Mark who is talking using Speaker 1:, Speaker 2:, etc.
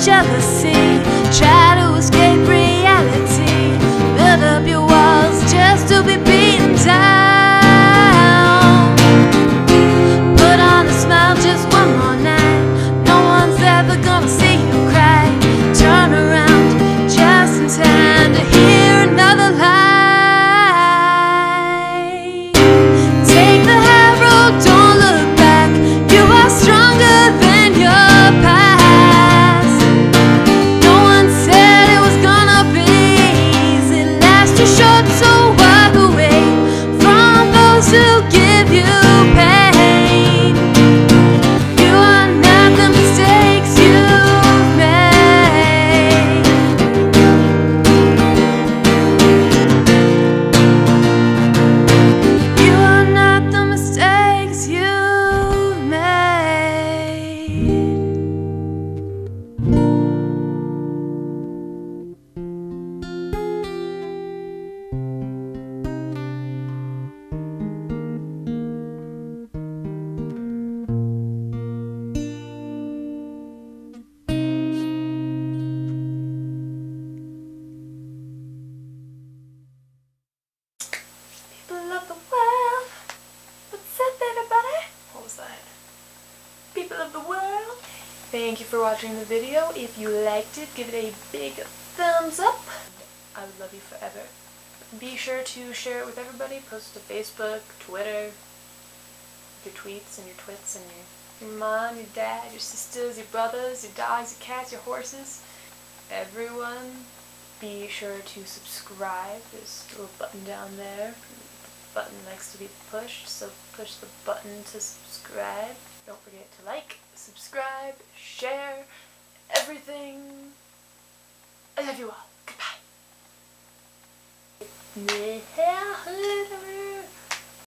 Speaker 1: jealousy. Thank you for watching the video. If you liked it, give it a big thumbs up. I would love you forever. Be sure to share it with everybody. Post to Facebook, Twitter, your tweets and your twits and your, your mom, your dad, your sisters, your brothers, your dogs, your cats, your horses. Everyone, be sure to subscribe. There's a little button down there. The button likes to be pushed, so push the button to subscribe. Don't forget to like, subscribe, share, everything. I love you all.